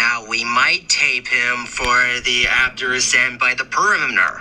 Now we might tape him for the Abdurrahman by the perimeter.